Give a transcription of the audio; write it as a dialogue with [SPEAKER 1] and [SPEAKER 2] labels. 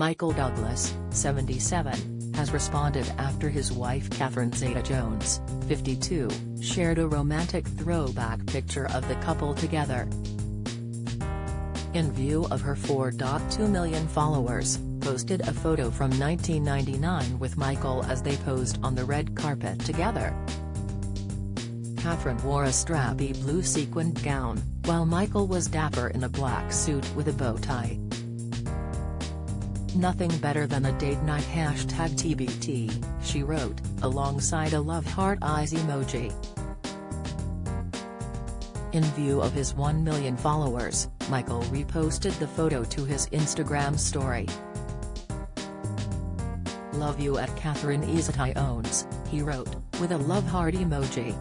[SPEAKER 1] Michael Douglas, 77, has responded after his wife Catherine Zeta-Jones, 52, shared a romantic throwback picture of the couple together. In view of her 4.2 million followers, posted a photo from 1999 with Michael as they posed on the red carpet together. Catherine wore a strappy blue sequined gown, while Michael was dapper in a black suit with a bow tie. Nothing better than a date night hashtag TBT, she wrote, alongside a love heart eyes emoji. In view of his 1 million followers, Michael reposted the photo to his Instagram story. Love you at Catherine Zeta-Jones, he wrote, with a love heart emoji.